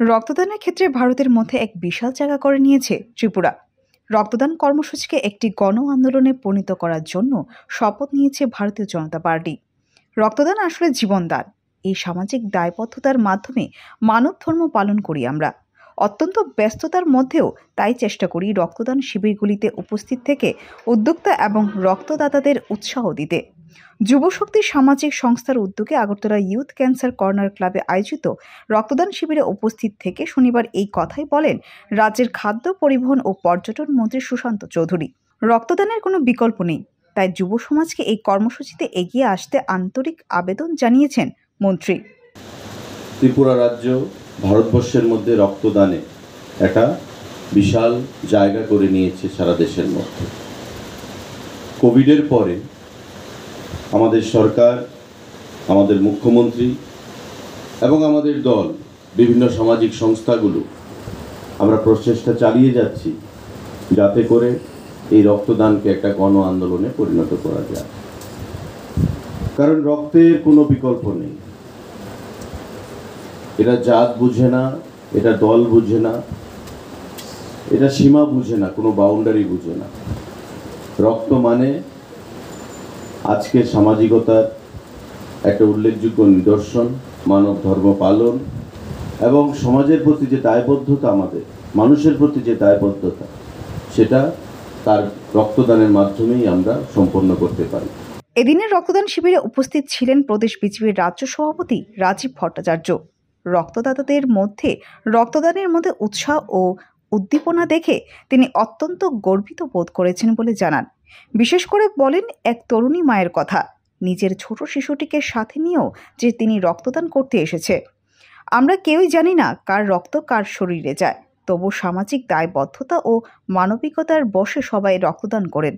রক্তদানের ক্ষেত্রে ভারতের মধ্যে এক বিশাল জায়গা করে নিয়েছে ত্রিপুরা। রক্তদান কর্মসূচিকে একটি গণ আন্দোলনে পরিণত করার জন্য শপথ নিয়েছে ভারতীয় জনতা পার্টি। রক্তদান আসলে জীবনদান। এই সামাজিক দায়বদ্ধতার মাধ্যমে মানব ধর্ম পালন করি আমরা। অত্যন্ত ব্যস্ততার মধ্যেও তাই চেষ্টা করি রক্তদান শিবিরগুলিতে উপস্থিত থেকে উদ্যোক্তা এবং রক্তদাতাদের উৎসাহ দিতে। যুবশক্তি সামাজিক সংস্থার উদ্যোগে আগরতলা ইউথ ক্যান্সার কর্নার ক্লাবে আয়োজিত রক্তদান শিবিরে উপস্থিত থেকে শনিবার এই কথাই বলেন রাজ্যের খাদ্য পরিবহন ও পর্যটন মন্ত্রী সুশান্ত চৌধুরী। রক্তদানের কোনো বিকল্প নেই, তাই যুব সমাজকে এই কর্মসূচিতে এগিয়ে আসতে আন্তরিক আবেদন জানিয়েছেন মন্ত্রী। ত্রিপুরা রাজ্য ভারতবর্ষের মধ্যে রক্তদানে একটা বিশাল জায়গা করে নিয়েছে সারা দেশের মধ্যে। কোভিডের পরে আমাদের সরকার, আমাদের মুখ্যমন্ত্রী এবং আমাদের দল, বিভিন্ন সামাজিক সংস্থাগুলো, আমরা প্রচেষ্টা চালিয়ে যাচ্ছি যাতে করে এই রক্তদানকে একটা গণ আন্দোলনে পরিণত করা যায়। কারণ রক্তের কোনো বিকল্প নেই। এটা জাত বুঝে না, এটা দল বুঝে না, এটা সীমা বুঝে না, কোনো বাউন্ডারি বুঝে না। রক্ত মানে আজকের সামাজিকতার একটা উল্লেখযোগ্য নিদর্শন, মানব ধর্ম পালন এবং সমাজের প্রতি যে দায়বদ্ধতা আমাদের, মানুষের প্রতি যে দায়বদ্ধতা, সেটা তার রক্তদানের মাধ্যমেই আমরা সম্পন্ন করতে পারি। এদিনের রক্তদান শিবিরে উপস্থিত ছিলেন প্রদেশ বিজেপির রাজ্য সভাপতি রাজীব ভট্টাচার্য। রক্তদাতাদের মধ্যে, রক্তদানের মধ্যে উৎসাহ ও উদ্দীপনা দেখে তিনি অত্যন্ত গর্বিত বোধ করেছেন বলে জানান। বিশেষ করে বলেন এক তরুণী মায়ের কথা, নিজের ছোট শিশুটিকে সাথে নিয়েও যে তিনি রক্তদান করতে এসেছে। আমরা কেউই জানি না কার রক্ত কার শরীরে যায়, তবু সামাজিক দায়বদ্ধতা ও মানবিকতার বসে সবাই রক্তদান করেন।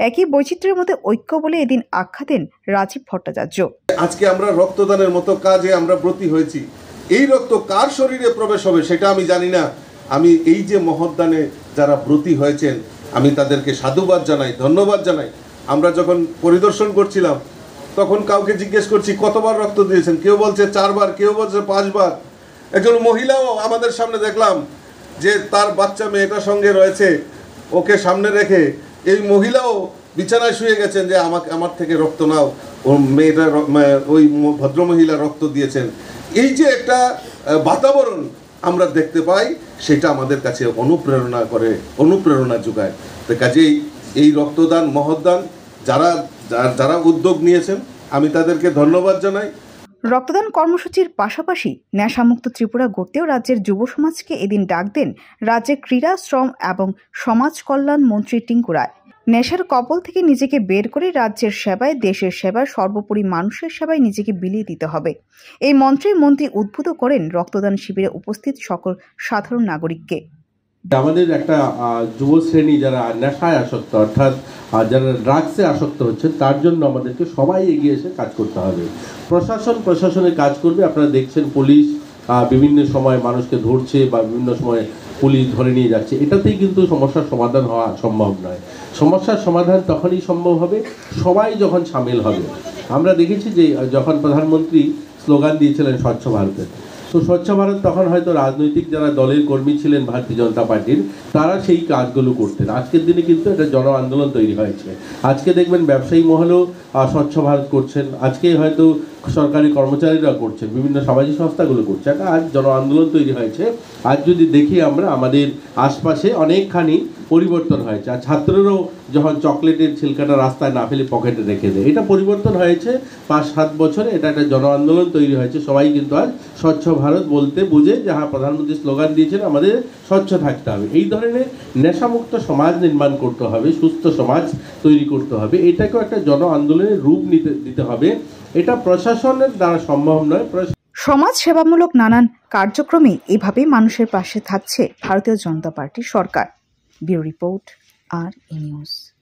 একই বৈচিত্র্যের মধ্যে ঐক্য বলে এদিন আখ্যা দেন রাজীব ভট্টাচার্য। আজকে আমরা রক্তদানের মতো কাজে আমরা ব্রতী হয়েছি। এই রক্ত কার শরীরে প্রবেশ হবে সেটা আমি জানি না। আমি এই যে মহদ্দানে যারা ব্রতী হয়েছেন, আমি তাদেরকে সাধুবাদ জানাই, ধন্যবাদ জানাই। আমরা যখন পরিদর্শন করছিলাম, তখন কাউকে জিজ্ঞেস করছি, কতবার রক্ত দিয়েছেন? কেউ বলছে, চারবার। কেউ বলছে, পাঁচবার। একজন মহিলাও আমাদের সামনে দেখলাম যে তার বাচ্চা মেয়েটার সঙ্গে রয়েছে, ওকে সামনে রেখে এই মহিলাও বিছানায় শুয়ে গেছেন যে, আমাকে, আমার থেকে রক্ত নাও। ও মেয়েটা ওই ভদ্রমহিলা রক্ত দিয়েছেন। এই যে একটা বাতাবরণ আমরা দেখতে পাই, সেটা আমাদের কাছে অনুপ্রেরণা করে, অনুপ্রেরণা যোগায়। তো কাজেই এই রক্তদান মহদান যারা যারা উদ্যোগ নিয়েছেন, আমি তাদেরকে ধন্যবাদ জানাই। রক্তদান কর্মসূচির পাশাপাশি নেশামুক্ত ত্রিপুরা গড়তেও রাজ্যের যুব সমাজকে এদিন ডাক দেন রাজ্যের ক্রীড়া, শ্রম এবং সমাজ কল্যাণ মন্ত্রী টিঙ্কু রায়। নেশার কবল থেকে নিজেকে বের করে রাজ্যের সেবায়, দেশের সেবায়, সর্বোপরি মানুষের সেবায় নিজেকে বিলিয়ে দিতে হবে। এই মন্ত্রে মন্ত্রী উদ্বুদ্ধ করেন রক্তদান শিবিরে উপস্থিত সকল সাধারণ নাগরিককে। আমাদের একটা যুব শ্রেণি যারা নেশায় আসক্ত, অর্থাৎ যারা ড্রাগসে আসক্ত হচ্ছে, তার জন্য আমাদেরকে সবাই এগিয়ে এসে কাজ করতে হবে। প্রশাসন প্রশাসনের কাজ করবে। আপনারা দেখছেন পুলিশ বিভিন্ন সময় মানুষকে ধরছে বা বিভিন্ন সময় পুলিশ ধরে নিয়ে যাচ্ছে। এটাতেই কিন্তু সমস্যার সমাধান হওয়া সম্ভব নয়। সমস্যার সমাধান তখনই সম্ভব হবে, সবাই যখন সামিল হবে। আমরা দেখেছি যে, যখন প্রধানমন্ত্রী স্লোগান দিয়েছিলেন স্বচ্ছ ভারতের তো স্বচ্ছ ভারত তখন হয়তো রাজনৈতিক যারা দলের কর্মী ছিলেন ভারতীয় জনতা পার্টির, তারা সেই কাজগুলো করতেন। আজকের দিনে কিন্তু একটা জন আন্দোলন তৈরি হয়েছে। আজকে দেখবেন ব্যবসায়ী মহলও স্বচ্ছ ভারত করছেন। আজকে হয়তো সরকারি কর্মচারীরা করছেন, বিভিন্ন সামাজিক সংস্থাগুলো করছে। একটা আজ জন আন্দোলন তৈরি হয়েছে। আজ যদি দেখি আমরা, আমাদের আশপাশে অনেকখানি পরিবর্তন হয়েছে। আর ছাত্ররাও যখন চকলেটের ছিলকাটা রাস্তায় না ফেলে পকেটে রেখে দেয়। এটা পরিবর্তন হয়েছে। পাঁচ, সাত বছরে এটা একটা জন আন্দোলন তৈরি হয়েছে। সবাই কিন্তু আজ স্বচ্ছ ভারত বলতে বুঝে যাহা প্রধানমন্ত্রী স্লোগান দিয়েছেন, আমাদের স্বচ্ছ থাকতে হবে। এই ধরনের নেশামুক্ত সমাজ নির্মাণ করতে হবে, সুস্থ সমাজ তৈরি করতে হবে। এটাকেও একটা জন আন্দোলনের রূপ নিতে, দিতে হবে। এটা প্রশাসনের দ্বারা সম্ভব নয়। সমাজ সেবামূলক নানান কার্যক্রমে এভাবেই মানুষের পাশে থাকছে ভারতীয় জনতা পার্টির সরকার। Bureau Report, are in News.